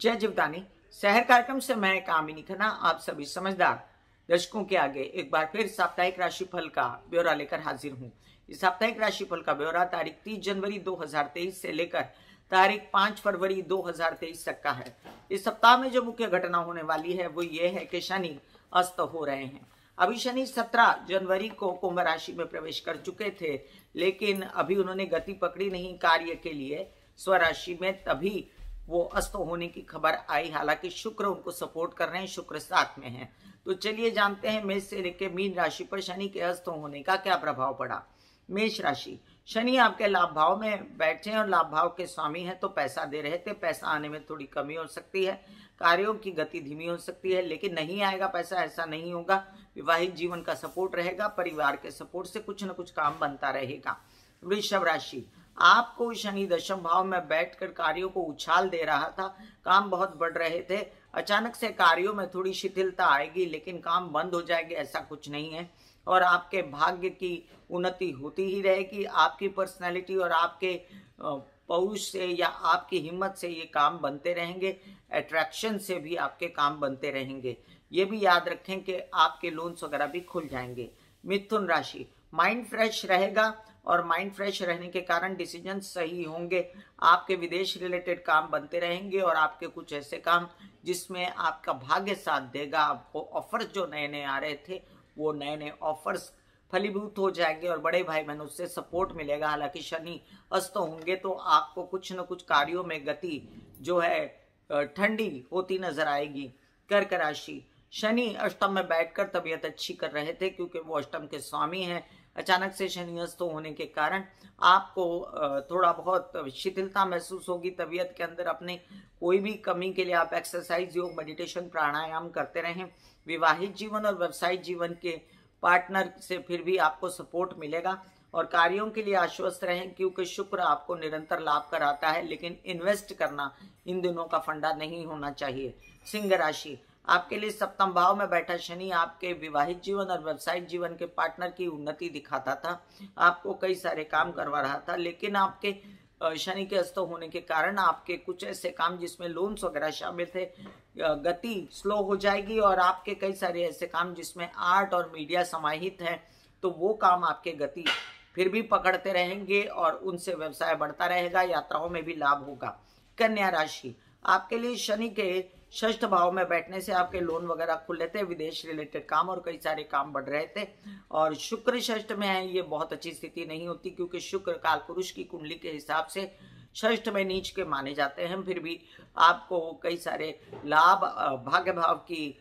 जय जीवदानी। शहर कार्यक्रम से मैं कामिनी खन्ना, आप सभी समझदार। दर्शकों के आगे एक बार फिर साप्ताहिक राशिफल का ब्यौरा लेकर हाजिर हूँ। इस साप्ताहिक राशिफल का ब्यौरा तारीख 30 जनवरी 2023 से लेकर तारीख 5 फरवरी 2023 तक का है। इस सप्ताह में जो मुख्य घटना होने वाली है, वो ये है कि शनि अस्त हो रहे हैं। अभी शनि 17 जनवरी को कुंभ राशि में प्रवेश कर चुके थे, लेकिन अभी उन्होंने गति पकड़ी नहीं कार्य के लिए। स्वराशि में तभी वो अस्त होने की खबर आई। हालाँकि शुक्र उनको सपोर्ट कर रहे हैं, शुक्र साथ में है। तो चलिए जानते हैं, मेष से लेकर मीन राशि पर शनि के अस्त होने का क्या प्रभाव पड़ा? मेष राशि, शनि आपके लाभ भाव में बैठे हैं और लाभ भाव के स्वामी हैं तो पैसा दे रहे थे। पैसा आने में थोड़ी कमी हो सकती है, कार्यों की गति धीमी हो सकती है, लेकिन नहीं आएगा पैसा, ऐसा नहीं होगा। विवाहित जीवन का सपोर्ट रहेगा, परिवार के सपोर्ट से कुछ न कुछ काम बनता रहेगा। वृषभ राशि आपको शनि दशम भाव में बैठकर कार्यों को उछाल दे रहा था। काम बहुत बढ़ रहे थे। अचानक से कार्यों में थोड़ी शिथिलता आएगी, लेकिन काम बंद हो जाएगी, ऐसा कुछ नहीं है। और आपके भाग्य की उन्नति होती ही रहेगी। आपकी पर्सनैलिटी और आपके पौष से या आपकी हिम्मत से ये काम बनते रहेंगे। अट्रैक्शन से भी आपके काम बनते रहेंगे। ये भी याद रखें कि आपके लोन्स वगैरह भी खुल जाएँगे। मिथुन राशि माइंड फ्रेश रहेगा। और माइंड फ्रेश रहने के कारण डिसीज़न सही होंगे। आपके विदेश रिलेटेड काम बनते रहेंगे और आपके कुछ ऐसे काम जिसमें आपका भाग्य साथ देगा। आपको ऑफर्स जो नए नए आ रहे थे, वो नए नए ऑफर्स फलीभूत हो जाएँगे और बड़े भाई बहनों से सपोर्ट मिलेगा। हालाँकि शनि अस्त होंगे तो आपको कुछ न कुछ कार्यों में गति जो है ठंडी होती नज़र आएगी। कर्क राशि, शनि अष्टम में बैठकर तबीयत अच्छी कर रहे थे क्योंकि वो अष्टम के स्वामी हैं। अचानक से शनि अस्त होने के कारण आपको थोड़ा बहुत शिथिलता महसूस होगी, तबीयत के अंदर अपने कोई भी कमी के लिए आप एक्सरसाइज योग मेडिटेशन प्राणायाम करते रहें। विवाहित जीवन और व्यवसायिक जीवन के पार्टनर से फिर भी आपको सपोर्ट मिलेगा और कार्यों के लिए आश्वस्त रहें क्योंकि शुक्र आपको निरंतर लाभ कराता है, लेकिन इन्वेस्ट करना इन दिनों का फंडा नहीं होना चाहिए। सिंह राशि आपके लिए सप्तम भाव में बैठा शनि आपके विवाहित जीवन और व्यवसायिक जीवन के पार्टनर की उन्नति दिखाता था। आपको कई सारे काम करवा रहा था, लेकिन आपके शनि के अस्त होने के कारण आपके कुछ ऐसे काम जिसमें लोन्स वगैरह शामिल थे गति स्लो हो जाएगी और आपके कई सारे ऐसे काम जिसमें आर्ट और मीडिया समाहित है तो वो काम आपके गति फिर भी पकड़ते रहेंगे और उनसे व्यवसाय बढ़ता रहेगा, यात्राओं में भी लाभ होगा। कन्या राशि, आपके लिए शनि के षष्ठ भाव में बैठने से आपके लोन वगैरह खुले थे, विदेश रिलेटेड काम और कई सारे काम बढ़ रहे थे। और शुक्र षष्ठ में है, ये बहुत अच्छी स्थिति नहीं होती क्योंकि शुक्र काल पुरुष की कुंडली के हिसाब से षष्ठ में नीच के माने जाते हैं। फिर भी आपको कई सारे लाभ भाग्य भाव की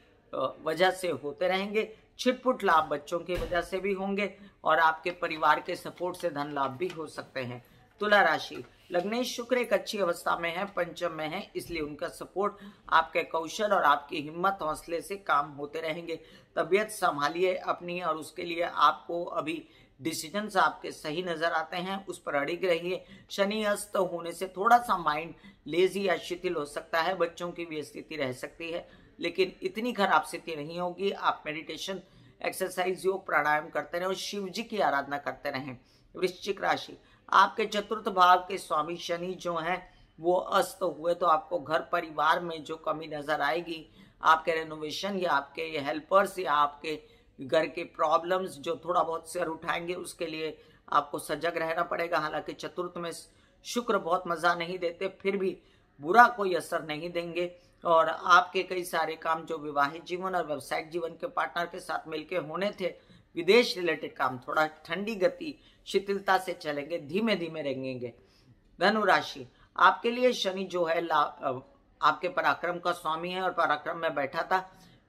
वजह से होते रहेंगे। छिटपुट लाभ बच्चों की वजह से भी होंगे और आपके परिवार के सपोर्ट से धन लाभ भी हो सकते हैं। तुला राशि। लग्नेश शुक्र एक अच्छी अवस्था में है, पंचम में है, इसलिए उनका सपोर्ट, आपके कौशल और आपकी हिम्मत हौसले से काम होते रहेंगे। तबियत संभालिए अपनी और उसके लिए आपको अभी डिसीज़न आपके सही नज़र आते हैं, उस पर अड़िग रहिए। शनि अस्त होने से थोड़ा सा माइंड लेजी या शिथिल हो सकता है, बच्चों की भी स्थिति रह सकती है, लेकिन इतनी खराब स्थिति नहीं होगी। आप मेडिटेशन एक्सरसाइज योग, प्राणायाम करते रहें और शिव जी की आराधना करते रहें। वृश्चिक राशि आपके चतुर्थ भाव के स्वामी शनि जो हैं, वो अस्त हुए तो आपको घर परिवार में जो कमी नज़र आएगी, आपके रेनोवेशन या आपके हेल्पर्स या आपके घर के प्रॉब्लम्स जो थोड़ा बहुत सिर उठाएँगे, उसके लिए आपको सजग रहना पड़ेगा। हालाँकि चतुर्थ में शुक्र बहुत मज़ा नहीं देते, फिर भी बुरा कोई असर नहीं देंगे। और आपके कई सारे काम जो विवाहित जीवन और व्यवसायिक जीवन के पार्टनर के साथ मिलके होने थे विदेश रिलेटेड काम, थोड़ा ठंडी गति, शिथिलता से चलेंगे धीमे धीमे रहेंगे। धनु राशि, आपके लिए शनि जो है आपके पराक्रम का स्वामी है और पराक्रम में बैठा था,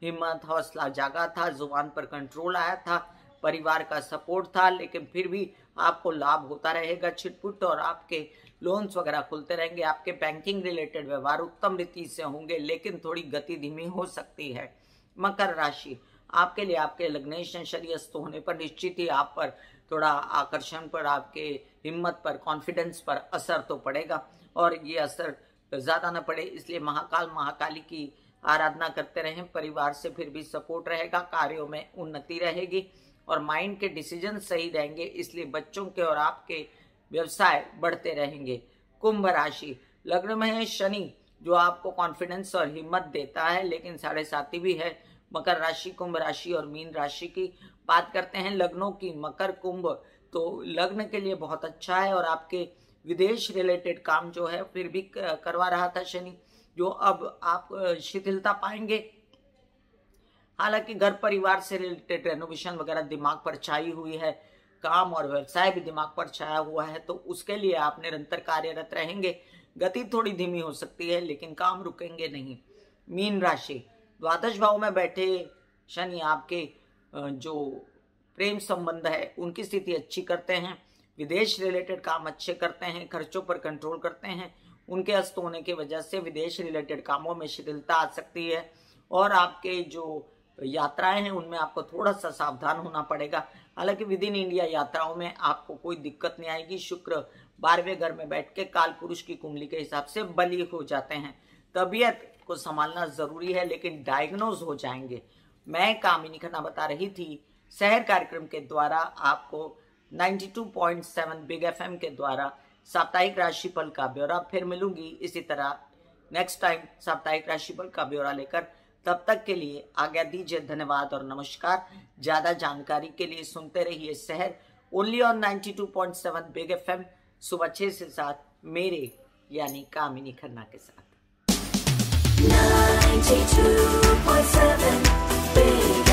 हिम्मत, हौसला जागा था, ज़ुबान पर कंट्रोल आया था, परिवार का सपोर्ट था, लेकिन फिर भी आपको लाभ होता रहेगा छिटपुट और आपके लोन्स वगैरह खुलते रहेंगे, आपके बैंकिंग रिलेटेड व्यवहार उत्तम रीति से होंगे, लेकिन थोड़ी गति धीमी हो सकती है। मकर राशि आपके लिए, आपके लग्नेश शरीयस्त होने पर निश्चित ही आप पर थोड़ा आकर्षण पर, आपके हिम्मत पर कॉन्फिडेंस पर असर तो पड़ेगा। और ये असर ज़्यादा ना पड़े, इसलिए महाकाल, महाकाली की आराधना करते रहें। परिवार से फिर भी सपोर्ट रहेगा, कार्यों में उन्नति रहेगी और माइंड के डिसीज़न सही रहेंगे, इसलिए बच्चों के और आपके व्यवसाय बढ़ते रहेंगे। कुंभ राशि, लग्न में है शनि, जो आपको कॉन्फिडेंस और हिम्मत देता है, लेकिन साढ़े साथी भी है मकर राशि, कुंभ राशि और मीन राशि की बात करते हैं, लग्नों की मकर कुंभ। तो लग्न के लिए बहुत अच्छा है और आपके विदेश रिलेटेड काम जो है, फिर भी करवा रहा था शनि, जो अब आप शिथिलता पाएँगे। हालाँकि घर परिवार से रिलेटेड रेनोवेशन वगैरह दिमाग पर छाई हुई है, काम और व्यवसाय भी दिमाग पर छाया हुआ है तो उसके लिए आप निरंतर कार्यरत रहेंगे। गति थोड़ी धीमी हो सकती है, लेकिन काम रुकेंगे नहीं। मीन राशि द्वादश भाव में बैठे शनि आपके जो प्रेम संबंध है, उनकी स्थिति अच्छी करते हैं, विदेश रिलेटेड काम अच्छे करते हैं, खर्चों पर कंट्रोल करते हैं, उनके अस्त होने की वजह से विदेश रिलेटेड कामों में शिथिलता आ सकती है और आपके जो यात्राएँ हैं, उनमें आपको थोड़ा सा सावधान होना पड़ेगा। हालाँकि विद इन इंडिया यात्राओं में आपको कोई दिक्कत नहीं आएगी। शुक्र बारहवें घर में बैठ के काल पुरुष की कुंडली के हिसाब से बली हो जाते हैं। तबीयत को संभालना ज़रूरी है, लेकिन डायग्नोज हो जाएँगे। मैं कामिनी खन्ना बता रही थी, शहर कार्यक्रम के द्वारा आपको 92.7 बिग एफएम के द्वारा साप्ताहिक राशिफल का ब्यौरा फिर मिलूँगी। इसी तरह नेक्स्ट टाइम साप्ताहिक राशिफल का ब्यौरा लेकर तब तक के लिए आज्ञा दीजिए, धन्यवाद और नमस्कार। ज़्यादा जानकारी के लिए सुनते रहिए शहर ओनली ऑन 92.7 बिग एफएम सुबह छह से सात मेरे, यानी कामिनी खन्ना के साथ। 92.7 Big